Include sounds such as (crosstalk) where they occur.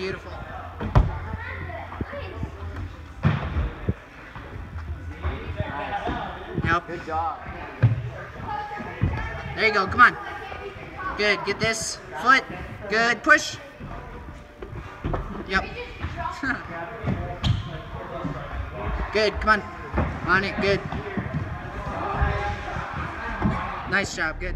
Beautiful. Nice. Good job. There you go. Come on. Good. Get this foot. Good. Push. Yep. (laughs) Good, come on. On it, good. Nice job, good.